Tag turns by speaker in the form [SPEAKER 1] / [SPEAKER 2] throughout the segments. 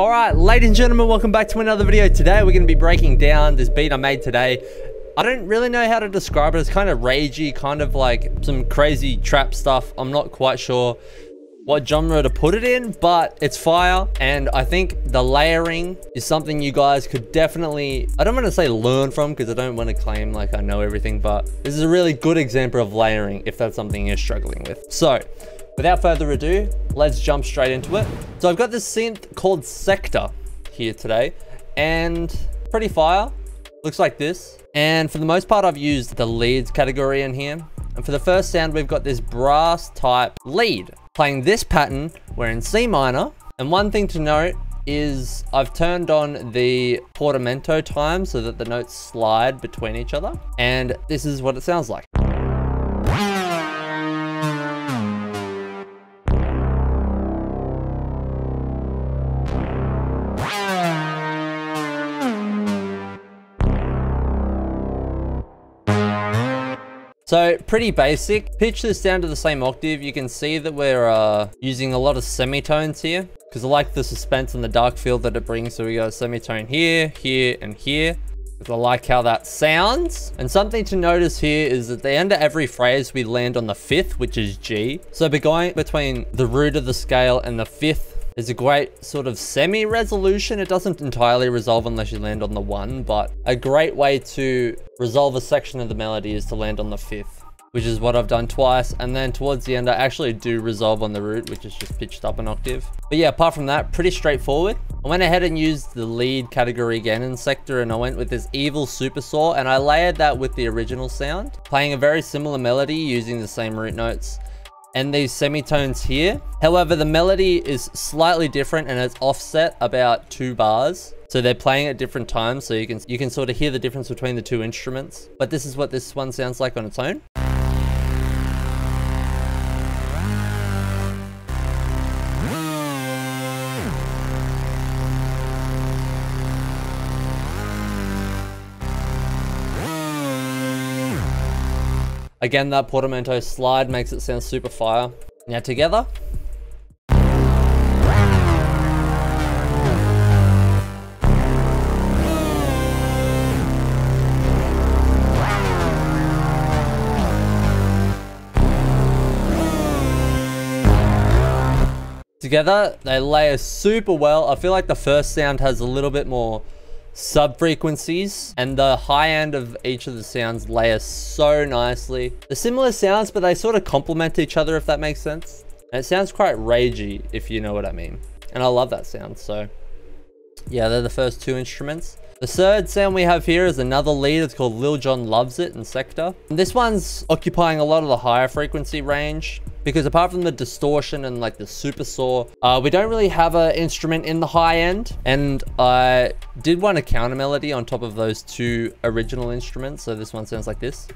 [SPEAKER 1] Alright, ladies and gentlemen, welcome back to another video. Today we're going to be breaking down this beat I made today. I don't really know how to describe it. It's kind of ragey, kind of like some crazy trap stuff. I'm not quite sure what genre to put it in, but it's fire. And I think the layering is something you guys could definitely, I don't want to say learn from because I don't want to claim like I know everything, but this is a really good example of layering if that's something you're struggling with. So without further ado, let's jump straight into it. So I've got this synth called Sector here today and pretty fire. Looks like this. And for the most part, I've used the leads category in here. And for the first sound, we've got this brass type lead. Playing this pattern, we're in C minor. And one thing to note is I've turned on the portamento time so that the notes slide between each other. And this is what it sounds like. So pretty basic. Pitch this down to the same octave. You can see that we're uh, using a lot of semitones here because I like the suspense and the dark feel that it brings. So we got a semitone here, here, and here. I like how that sounds. And something to notice here is at the end of every phrase, we land on the fifth, which is G. So we're going between the root of the scale and the fifth is a great sort of semi-resolution. It doesn't entirely resolve unless you land on the one, but a great way to resolve a section of the melody is to land on the fifth, which is what I've done twice. And then towards the end, I actually do resolve on the root, which is just pitched up an octave. But yeah, apart from that, pretty straightforward. I went ahead and used the lead category again in Sector and I went with this Evil Super Saw and I layered that with the original sound, playing a very similar melody using the same root notes and these semitones here. However, the melody is slightly different and it's offset about two bars. So they're playing at different times, so you can you can sort of hear the difference between the two instruments. But this is what this one sounds like on its own. Again, that portamento slide makes it sound super fire. Now together. Together, they layer super well. I feel like the first sound has a little bit more sub frequencies and the high end of each of the sounds layer so nicely. They're similar sounds, but they sort of complement each other, if that makes sense. And it sounds quite ragey, if you know what I mean. And I love that sound, so yeah, they're the first two instruments. The third sound we have here is another lead. It's called Lil Jon Loves It in Sector. And this one's occupying a lot of the higher frequency range because apart from the distortion and like the super saw, uh, we don't really have an instrument in the high end. And I did want a counter melody on top of those two original instruments. So this one sounds like this.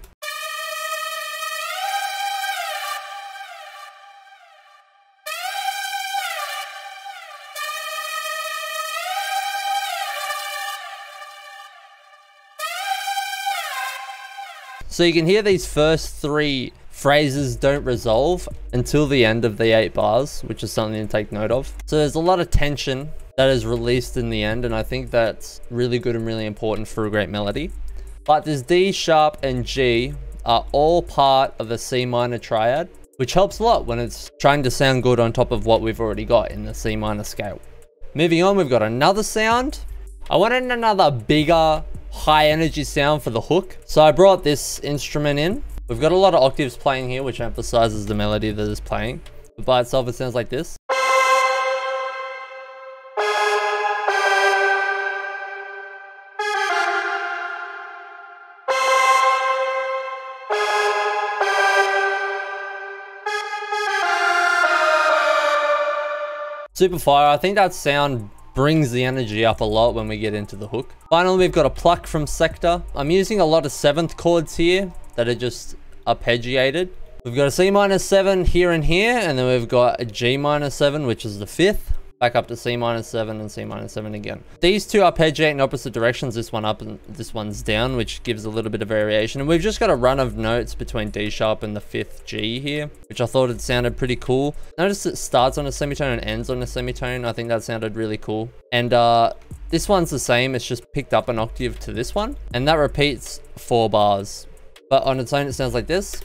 [SPEAKER 1] So you can hear these first three phrases don't resolve until the end of the eight bars, which is something to take note of. So there's a lot of tension that is released in the end, and I think that's really good and really important for a great melody. But this D sharp and G are all part of a C minor triad, which helps a lot when it's trying to sound good on top of what we've already got in the C minor scale. Moving on, we've got another sound. I wanted another bigger, high energy sound for the hook. So I brought this instrument in. We've got a lot of octaves playing here, which emphasizes the melody that is playing. But by itself, it sounds like this. Super fire. I think that sound brings the energy up a lot when we get into the hook. Finally, we've got a pluck from Sector. I'm using a lot of seventh chords here that are just arpeggiated. We've got a C minor 7 here and here, and then we've got a G minor 7, which is the fifth. Back up to C minor 7 and C minor 7 again. These two arpeggiate in opposite directions, this one up and this one's down, which gives a little bit of variation. And we've just got a run of notes between D sharp and the 5th G here, which I thought it sounded pretty cool. Notice it starts on a semitone and ends on a semitone. I think that sounded really cool. And uh, this one's the same, it's just picked up an octave to this one. And that repeats four bars. But on its own, it sounds like this.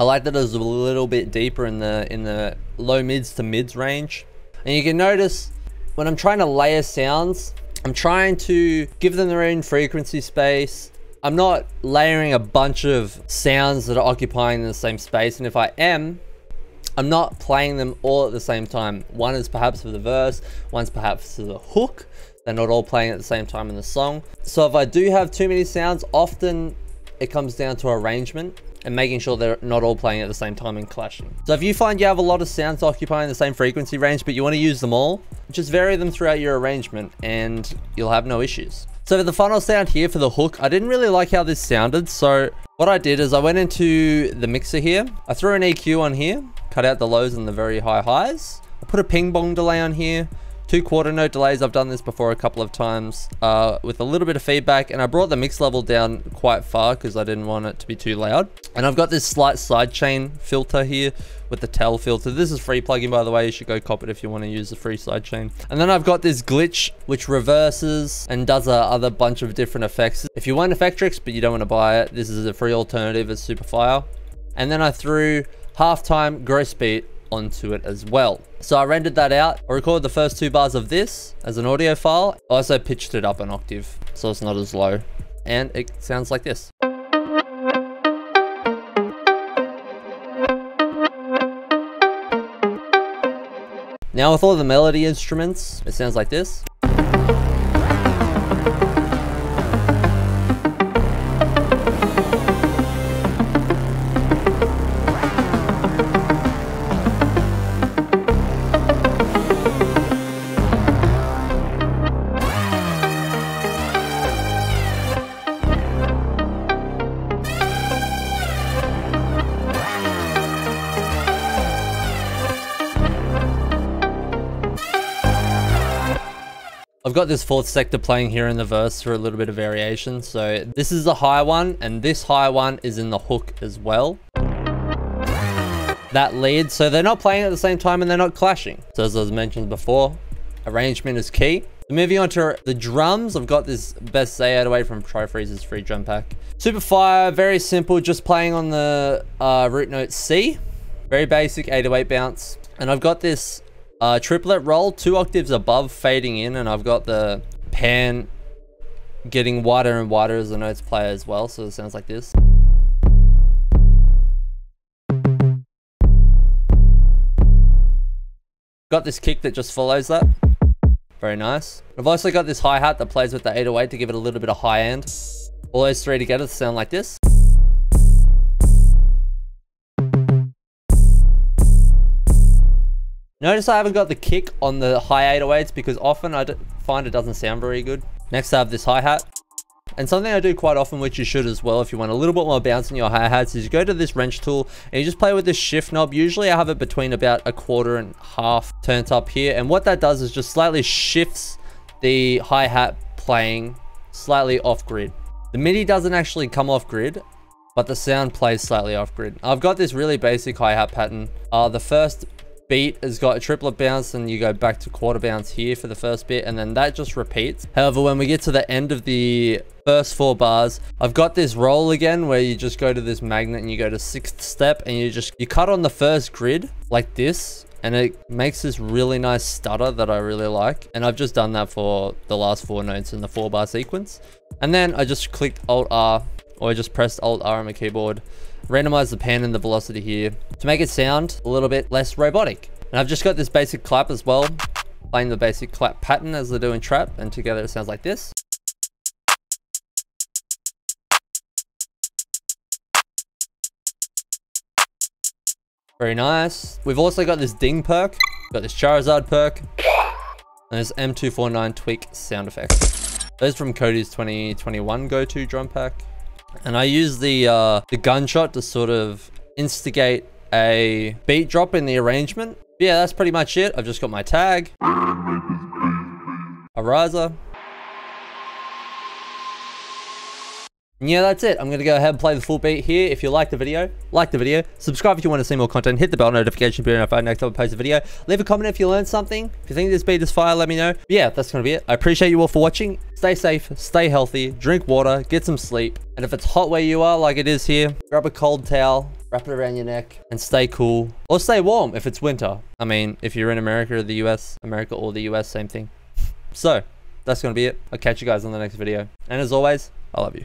[SPEAKER 1] I like that it was a little bit deeper in the in the low mids to mids range. And you can notice when I'm trying to layer sounds, I'm trying to give them their own frequency space. I'm not layering a bunch of sounds that are occupying the same space. And if I am, I'm not playing them all at the same time. One is perhaps for the verse, one's perhaps for the hook. They're not all playing at the same time in the song. So if I do have too many sounds, often it comes down to arrangement and making sure they're not all playing at the same time and clashing. So if you find you have a lot of sounds occupying the same frequency range, but you want to use them all, just vary them throughout your arrangement and you'll have no issues. So for the final sound here for the hook, I didn't really like how this sounded. So what I did is I went into the mixer here. I threw an EQ on here, cut out the lows and the very high highs. I put a ping pong delay on here, two quarter note delays. I've done this before a couple of times uh, with a little bit of feedback and I brought the mix level down quite far because I didn't want it to be too loud. And I've got this slight sidechain filter here with the tail filter. This is free plugin by the way. You should go cop it if you want to use the free sidechain. And then I've got this glitch which reverses and does a other bunch of different effects. If you want Effectrix but you don't want to buy it, this is a free alternative. It's super fire. And then I threw halftime gross beat onto it as well. So I rendered that out. I recorded the first two bars of this as an audio file. I also pitched it up an octave so it's not as low. And it sounds like this. Now with all the melody instruments, it sounds like this. I've got this fourth sector playing here in the verse for a little bit of variation. So this is the high one and this high one is in the hook as well. That lead, so they're not playing at the same time and they're not clashing. So as I mentioned before, arrangement is key. Moving on to the drums, I've got this best say away from Trifreeze's free drum pack. Super fire, very simple, just playing on the uh, root note C. Very basic 808 bounce. And I've got this uh, triplet roll, two octaves above fading in, and I've got the pan getting wider and wider as the notes play as well, so it sounds like this. Got this kick that just follows that. Very nice. I've also got this hi-hat that plays with the 808 to give it a little bit of high end. All those three together sound like this. Notice I haven't got the kick on the high 808s because often I find it doesn't sound very good. Next I have this hi-hat. And something I do quite often, which you should as well if you want a little bit more bounce in your hi-hats, is you go to this wrench tool and you just play with this shift knob. Usually I have it between about a quarter and half turned up here. And what that does is just slightly shifts the hi-hat playing slightly off grid. The MIDI doesn't actually come off grid, but the sound plays slightly off grid. I've got this really basic hi-hat pattern. Uh, the first beat has got a triplet bounce and you go back to quarter bounce here for the first bit and then that just repeats. However, when we get to the end of the first four bars, I've got this roll again where you just go to this magnet and you go to sixth step and you just, you cut on the first grid like this and it makes this really nice stutter that I really like. And I've just done that for the last four notes in the four bar sequence. And then I just clicked Alt R or I just pressed Alt R on my keyboard randomize the pan and the velocity here to make it sound a little bit less robotic. And I've just got this basic clap as well, playing the basic clap pattern as they do in trap, and together it sounds like this. Very nice. We've also got this ding perk, got this Charizard perk, and this M249 tweak sound effect. Those from Cody's 2021 go-to drum pack. And I use the, uh, the gunshot to sort of instigate a beat drop in the arrangement. Yeah, that's pretty much it. I've just got my tag. A yeah, that's it. I'm going to go ahead and play the full beat here. If you like the video, like the video. Subscribe if you want to see more content. Hit the bell notification bell notified next time I post a video. Leave a comment if you learned something. If you think this beat is fire, let me know. But yeah, that's going to be it. I appreciate you all for watching. Stay safe, stay healthy, drink water, get some sleep. And if it's hot where you are, like it is here, grab a cold towel, wrap it around your neck, and stay cool. Or stay warm if it's winter. I mean, if you're in America or the US, America or the US, same thing. So, that's going to be it. I'll catch you guys on the next video. And as always, I love you.